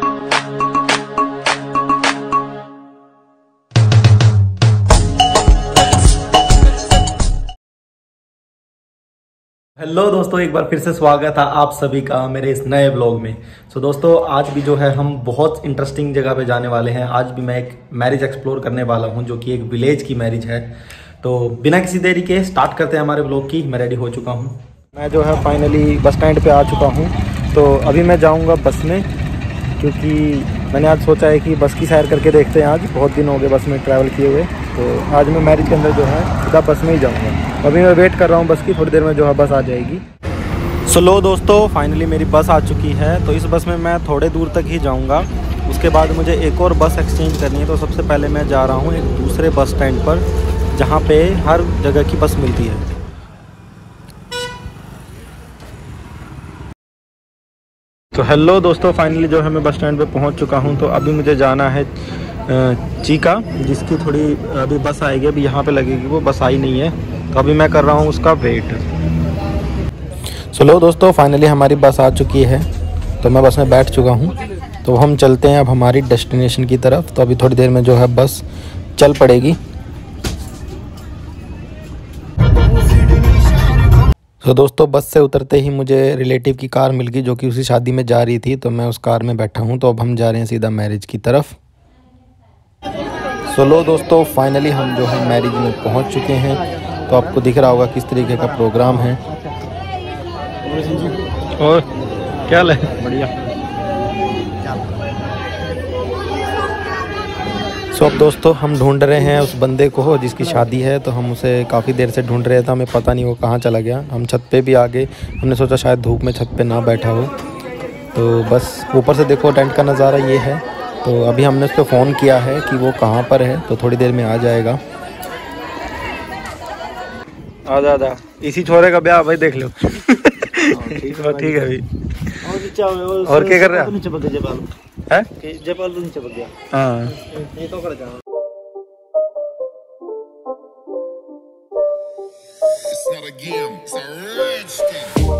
Hello दोस्तों एक बार फिर से स्वागत है आप सभी का मेरे इस नए ब्लॉग में। सो so, दोस्तों आज भी जो है हम बहुत इंटरेस्टिंग जगह पे जाने वाले हैं। आज भी मैं एक मैरिज एक्सप्लोर करने वाला हूँ जो कि एक विलेज की मैरिज है। तो बिना किसी देरी के स्टार्ट करते हैं हमारे ब्लॉग की। मैं रेडी हो चुका हूँ। मैं जो है फाइनली बस स्टैंड पर आ चुका हूँ। तो अभी मैं जाऊँगा बस में। क्योंकि मैंने आज सोचा है कि बस की सैर करके देखते हैं आज। बहुत दिन हो गए बस में ट्रैवल किए हुए। तो आज मैं मैरिज के अंदर जो है, सीधा बस में ही जाऊँगा। अभी मैं वेट कर रहा हूँ बस की, थोड़ी देर में जो है बस आ जाएगी। सो लो दोस्तों फाइनली मेरी बस आ चुकी है। तो इस बस में मैं थोड़े दूर तक ही जाऊँगा। उसके बाद मुझे एक और बस एक्सचेंज करनी है। तो सबसे पहले मैं जा रहा हूँ एक दूसरे बस स्टैंड पर, जहाँ पे हर जगह की बस मिलती है। तो हेलो दोस्तों फाइनली जो है मैं बस स्टैंड पे पहुँच चुका हूँ तो अभी मुझे जाना है चीका, जिसकी थोड़ी, अभी बस आएगी, अभी यहाँ पे लगेगी, वो बस आई नहीं है तो अभी मैं कर रहा हूँ उसका वेट चलो दोस्तों फाइनली हमारी बस आ चुकी है तो मैं बस में बैठ चुका हूँ तो हम चलते हैं अब हमारी डेस्टिनेशन की तरफ़ तो अभी थोड़ी देर में जो है बस चल पड़ेगी। तो दोस्तों बस से उतरते ही मुझे रिलेटिव की कार मिल गई जो कि उसी शादी में जा रही थी तो मैं उस कार में बैठा हूँ। तो अब हम जा रहे हैं सीधा मैरिज की तरफ़। सो लो दोस्तों फाइनली हम जो है मैरिज में पहुँच चुके हैं। तो आपको दिख रहा होगा किस तरीके का प्रोग्राम है। और क्या ले बढ़िया। सो अब दोस्तों हम ढूंढ रहे हैं उस बंदे को जिसकी शादी है तो हम उसे काफ़ी देर से ढूंढ रहे थे हमें पता नहीं वो कहाँ चला गया। हम छत पे भी आ गए हमने सोचा शायद धूप में छत पे ना बैठा हो। तो बस ऊपर से देखो टेंट का नज़ारा ये है। तो अभी हमने उसको फ़ोन किया है कि वो कहाँ पर है तो थोड़ी देर में आ जाएगा। आजा आजा इसी छोरे का ब्याह भाई देख लो। ठीक है भाई और क्या कर रहा है? जयपाल तो नीचे गया। हाँ। ये तो कर जाओ। It's not a game, it's a rage thing.